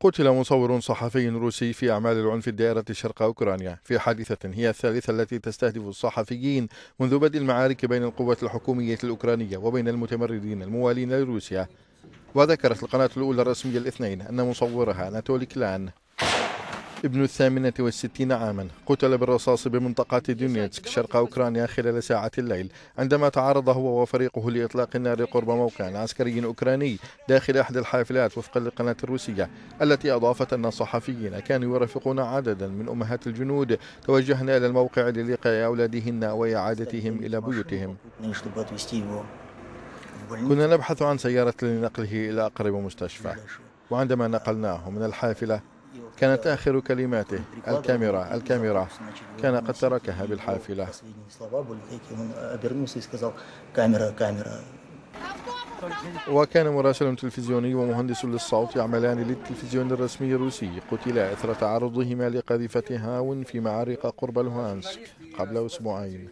قتل مصور صحفي روسي في أعمال العنف الدائرة شرق أوكرانيا. في حادثة هي الثالثة التي تستهدف الصحفيين منذ بدء المعارك بين القوات الحكومية الأوكرانية وبين المتمردين الموالين لروسيا. وذكرت القناة الأولى الرسمية الاثنين أن مصورها أناتولي كلان ابن الثامنة والستين عاما. قتل بالرصاص بمنطقة دونيتسك شرق أوكرانيا خلال ساعة الليل عندما تعرض هو وفريقه لإطلاق النار قرب موقع عسكري أوكراني داخل أحد الحافلات وفقا للقناة الروسية التي أضافت أن الصحفيين كانوا يرافقون عددا من أمهات الجنود توجهن إلى الموقع للقاء أولادهن وإعادتهم إلى بيوتهم. كنا نبحث عن سيارة لنقله إلى أقرب مستشفى وعندما نقلناه من الحافلة كانت آخر كلماته الكاميرا الكاميرا. كان قد تركها بالحافلة. وكان مراسل تلفزيوني ومهندس للصوت يعملان للتلفزيون الرسمي الروسي قتلا إثر تعرضهما لقذيفة هاون في معارك قرب لوهانسك قبل أسبوعين.